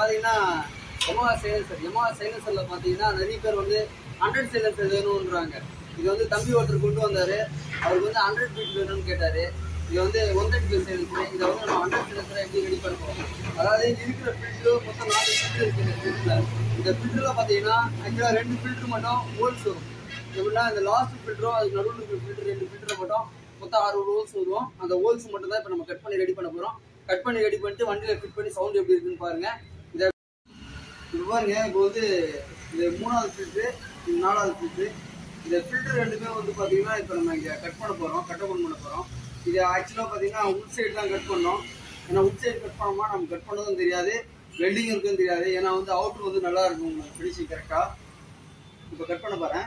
பார்த்தீங்கன்னா Yamaha silencer Yamaha சைலன்சரில் பார்த்தீங்கன்னா நிறைய பேர் வந்து ஹண்ட்ரட் சைலன்சர் வேணும்ன்றாங்க. இது வந்து தம்பி ஒருத்தர் கொண்டு வந்தார். அவருக்கு வந்து ஹண்ட்ரட் பீட் வேணும்னு கேட்டார். இது வந்து ஒன் தேர்ட்டி ஃபைவ் சைலன்சர் இதை வந்து நம்ம ஹண்ட்ரட் சைலன்சரை எப்படி ரெடி பண்ணுவோம்? அதாவது இருக்கிற ஃபில்ட்ரு மொத்தம் நாலு ஃபில்ட்ரு இருக்குது இந்த ஃபில்ட்ரில் இந்த ஃபில்டரில் பார்த்தீங்கன்னா ஆக்சுவலாக ரெண்டு ஃபில்ட்ரு மட்டும் ஹோல்ஸ் வரும். எப்படின்னா இந்த லாஸ்ட் ஃபில்டரும் அதுக்கு நடுவில் இருக்கிற ஃபில்டர் ரெண்டு ஃபில்டரை மட்டும் மொத்தம் ஆறு ஹோல்ஸ் வரும். அந்த ஹோல்ஸ் மட்டும் தான் இப்போ நம்ம கட் பண்ணி ரெடி பண்ண போகிறோம் கட் பண்ணி ரெடி பண்ணிட்டு வண்டியில் ஃபிட் பண்ணி சவுண்ட் எப்படி இருக்குன்னு பாருங்கள் இது பாருங்க இப்போ வந்து இது மூணாவது ஃபில்ட்ரு இது நாலாவது ஃபில்ட்ரு இந்த ஃபில்டர் ரெண்டுமே வந்து பார்த்தீங்கன்னா இப்போ நம்ம இங்கே கட் பண்ண போகிறோம் கட் ஓப்பன் பண்ண போகிறோம் இது ஆக்சுவலாக பார்த்தீங்கன்னா உட் சைடு தான் கட் பண்ணோம். ஏன்னா உட் சைடு கட் பண்ணோமா நம்ம கட் பண்ணதும் தெரியாது வெல்டிங் இருக்குன்னு தெரியாது. ஏன்னா வந்து அவுட்ரு வந்து நல்லா இருக்கும் ஃபினிஷிங் கரெக்டாக இப்போ கட் பண்ண போகிறேன்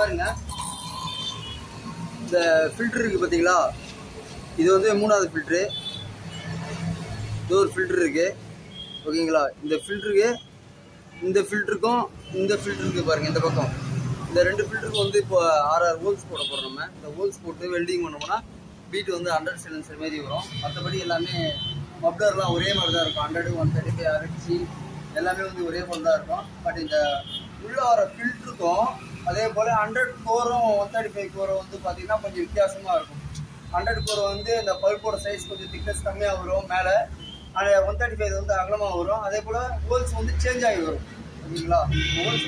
பாருங்க. இந்த ஃபில்ட்ரு இருக்குது பார்த்தீங்களா இது வந்து மூணாவது ஃபில்ட்ரு இது ஒரு ஃபில்ட்ரு இருக்குது ஓகேங்களா? இந்த ஃபில்டருக்கு இந்த ஃபில்டருக்கும் இந்த ஃபில்ட்ருக்கு பாருங்கள் இந்த பக்கம். இந்த ரெண்டு ஃபில்டருக்கும் வந்து இப்போ ஆறாறு ஹோல்ஸ் போட போகிறோம் நம்ம. இந்த ஹோல்ஸ் போட்டு வெல்டிங் பண்ணோம்னா பீட் வந்து ஹண்ட்ரட் சிலிண்டர் மாரி வரும். மற்றபடி எல்லாமே மப்டர்லாம் ஒரே மாதிரி தான் இருக்கும் ஹண்ட்ரடு ஒன் தேர்ட்டி ஃபைவ் அரைச்சி எல்லாமே வந்து ஒரே மாதிரி தான் இருக்கும். பட் இந்த உள்ள வர ஃபில்டருக்கும் அதே போல் ஹண்ட்ரட் கோரும் ஒன் தேர்ட்டி ஃபைவ் கோரும் வந்து பார்த்தீங்கன்னா கொஞ்சம் வித்தியாசமாக இருக்கும். ஹண்ட்ரட் கோர் வந்து இந்த பல்போட சைஸ் கொஞ்சம் திக்னஸ் கம்மியாக வரும் மேலே. ஆனால் ஒன் தேர்ட்டி ஃபைவ் வந்து அகலமாக வரும். அதே போல் ஹோல்ஸ் வந்து சேஞ்ச் ஆகி வரும். ஓகேங்களா ஹோல்ஸ்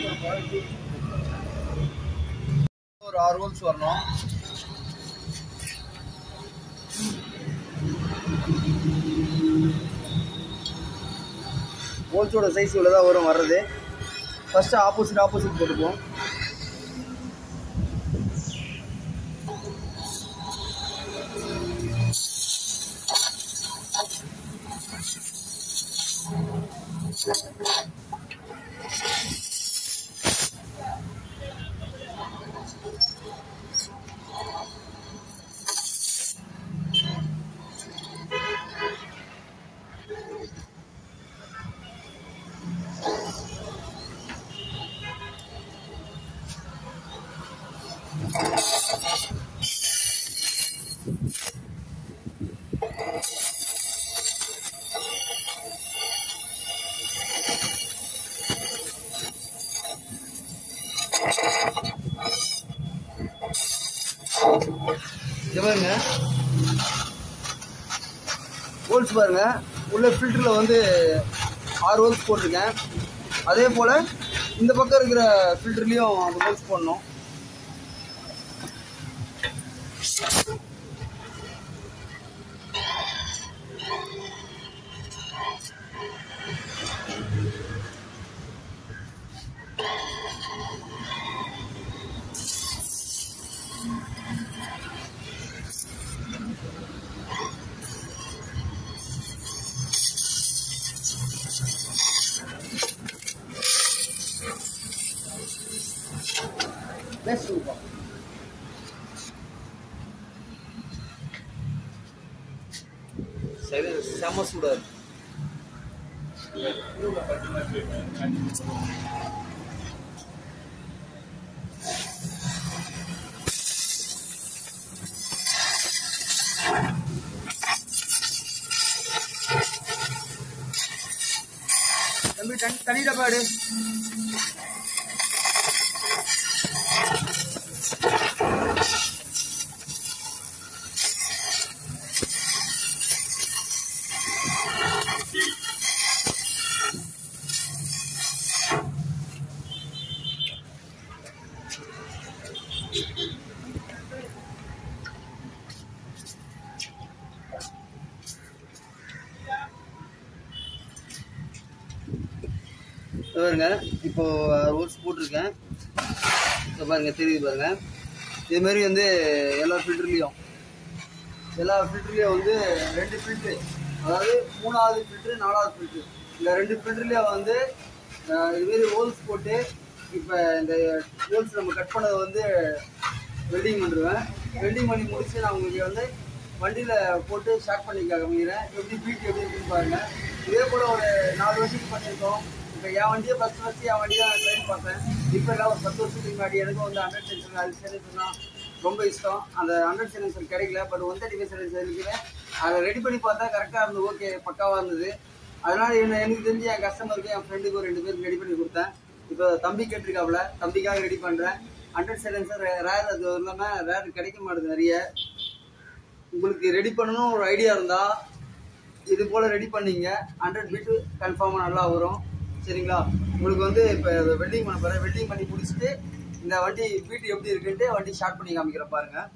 ஒரு ஆறு ஹோல்ஸ் வரணும். ஹோல்ஸோட சைஸ் இவ்வளோ தான் வரும் வர்றது. ஃபஸ்ட்டு ஆப்போசிட் ஆப்போசிட் போட்டுப்போம் பாருங்க. ஹோல்ஸ் பாருங்க. உள்ள ஃபில்டரில் வந்து ஆறு ஹோல்ஸ் போட்டிருக்கேன். அதே போல் இந்த பக்கம் இருக்கிற ஃபில்டர்லேயும் அந்த ஹோல்ஸ் போடணும். Let's move on. செம சூடா இருக்கு தம்பி தண்ணி தண்ணி டப்பா பாருங்க இப்போ ரூல்ஸ் போட்டிருக்கேன். இதோ பாருங்க தெரியுது பாருங்க. இதே மாதிரி வந்து எல்லா ஃபில்டர்லேயும் எல்லா ஃபில்டர்லேயும் வந்து ரெண்டு ஃபில்ட்ரு அதாவது மூணாவது ஃபில்ட்ரு நாலாவது ஃபில்ட்ரு இந்த ரெண்டு ஃபில்டர்லேயும் வந்து இதுமாரி ஹோல்ஸ் போட்டு இப்போ இந்த ஹோல்ஸ் நம்ம கட் பண்ணதை வந்து வெல்டிங் பண்ணிடுவேன் வெல்டிங் பண்ணி முடிச்சு நான் உங்களுக்கு வந்து வண்டியில் போட்டு ஸ்டார்ட் பண்ணி காமிக்கிறேன் எப்படி பீட் எப்படி இருக்குன்னு பாருங்கள் இதே போல் ஒரு நாலு வருஷத்துக்கு பண்ணியிருக்கோம். இப்போ என் வண்டியை ஃபஸ்ட் ஃபஸ்ட்டு என் வண்டியை நான் ட்ரைன் பார்த்தேன் இப்போ எல்லாம் ஒரு பத்து வருஷத்துக்கு முன்னாடி எனக்கும் வந்து ஹண்ட்ரட் சென்சர் அது சைலன்சர்னா ரொம்ப இஷ்டம். அந்த ஹண்ட்ரட் சென்சர் கிடைக்கல but one thirty five sensor இருக்குது. அதை ரெடி பண்ணி பார்த்தா கரெக்டாக இருந்தது ஓகே பக்காவாக இருந்தது. அதனால் என்ன எனக்கு தெரிஞ்சு என் கஸ்டமருக்கு என் ஃப்ரெண்டுக்கு ஒரு ரெண்டு பேருக்கு ரெடி பண்ணி கொடுத்தேன். இப்போ தம்பி கேட்டிருக்காப்புல தம்பிக்காக ரெடி பண்ணுறேன் ஹண்ட்ரட் சைலன்சர் ரேர் அது இல்லாமல் ரேர் கிடைக்க மாட்டேது நிறைய உங்களுக்கு ரெடி பண்ணணும் ஒரு ஐடியா இருந்தால் இது போல் ரெடி பண்ணீங்க. ஹண்ட்ரட் பீட்டு கன்ஃபார்மாக நல்லா வரும். சரிங்களா? உங்களுக்கு வந்து இப்போ வெல்டிங் பண்ண போகிறேன் வெல்டிங் பண்ணி முடிச்சுட்டு இந்த வண்டி பீட்டு எப்படி இருக்குன்ட்டு வண்டி ஸ்டார்ட் பண்ணி காமிக்கிறேன் பாருங்கள்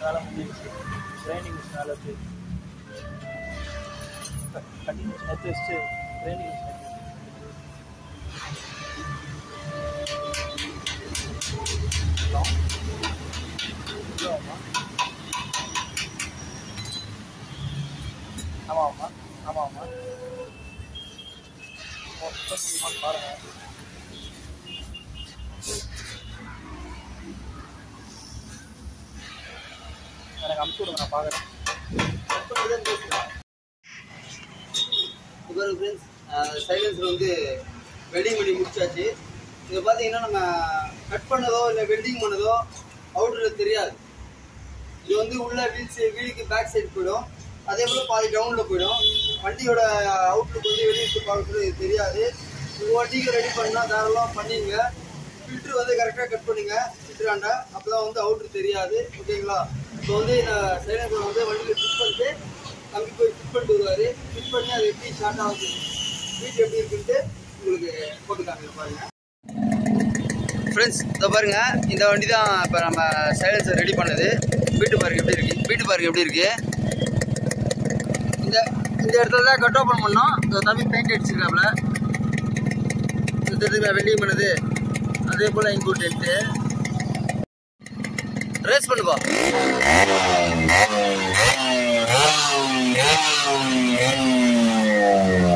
கட்டிங் மிஷின் முடிஞ்சிருச்சு கிரைண்டிங் மிஷின் வேலை கட்டிங் மிஷின் எடுத்து வச்சு கிரைண்டிங் மிஷின் ஆமாம் ஆமாம் ஆமாம் ஆமாம் பாருங்கள் எனக்கு அமுச்சு விடுங்க நான் பார்க்குறேன் இப்போ ஃப்ரெண்ட்ஸ் சைலன்சர் வந்து வெல்டிங் பண்ணி முடிச்சாச்சு. இதை பார்த்தீங்கன்னா நம்ம கட் பண்ணதோ இல்லை வெல்டிங் பண்ணதோ அவுட்டரில் தெரியாது. இது வந்து உள்ள வீல்ஸ் வீலுக்கு பேக் சைடு போயிடும். அதே போல் பாதி டவுனில் போயிடும். வண்டியோட அவுட்லுக் வந்து வெளியிட்டு பார்க்குறது தெரியாது. இது வண்டிக்கு ரெடி பண்ணால் தாராளமாக பண்ணிங்க ஃபில்ட்ரு வந்து கரெக்டாக கட் பண்ணுங்கள் ஃபில்ட்ராண்டை அப்போ தான் வந்து அவுட்ரு தெரியாது. ஓகேங்களா இப்போ வந்து நான் சைலன்சர் வந்து வண்டியில் ஃபிட் பண்ணிட்டு தம்பி போய் ஃபிட் பண்ணிட்டு வருவார். ஃபிட் பண்ணி அது எப்படி ஷார்ட் ஆகுது வீட்டு எப்படி இருக்குன்ட்டு உங்களுக்கு போட்டு காமிக்க பாருங்க. ஃப்ரெண்ட்ஸ் இதை பாருங்க இந்த வண்டி தான் இப்போ நம்ம சைலன்சர் ரெடி பண்ணது. வீட்டு பாருங்க எப்படி இருக்குது வீட்டு பாருங்க எப்படி இருக்குது இந்த இந்த இடத்துல தான் கட் ஓப்பன் பண்ணோம். இந்த தம்பி பெயிண்ட் அடிச்சிருக்காப்புல இந்த இடத்துல வெல்டிங் பண்ணது. அதே போல் இன்புட் எடுத்து ரேஸ் பண்ணுப்பா Yeah.